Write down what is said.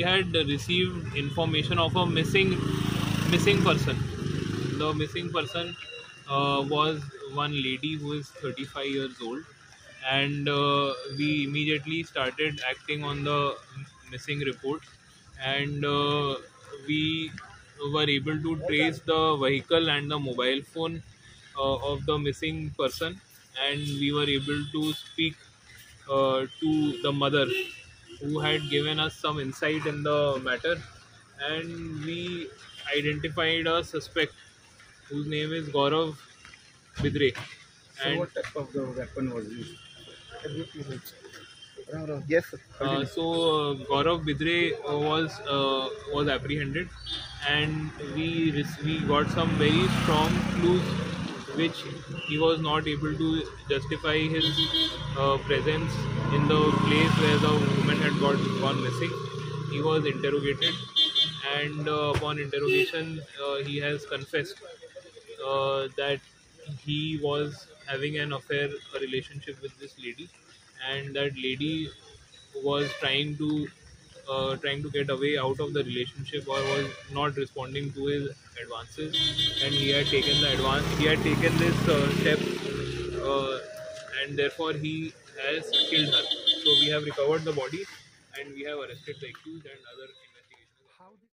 had received information of a missing missing person. The missing person uh, was one lady who is 35 years old, and uh, we immediately started acting on the missing report, and uh, we were able to trace the vehicle and the mobile phone uh, of the missing person, and we were able to speak uh, to the mother who had given us some insight in the matter and we identified a suspect whose name is Gaurav Bidre. So And what type of the weapon was used? Yes, sir. uh, so uh, Gaurav Bidre was uh, was apprehended, and we we got some very strong clues which he was not able to justify his uh, presence in the place where the woman had got gone missing. He was interrogated, and uh, upon interrogation, uh, he has confessed uh, that he was having an affair, a relationship with this lady, and that lady was trying to uh, trying to get away out of the relationship or was not responding to his advances, and he had taken the advance. He had taken this uh, step, uh, and therefore he has killed her. So we have recovered the body, and we have arrested the accused and other.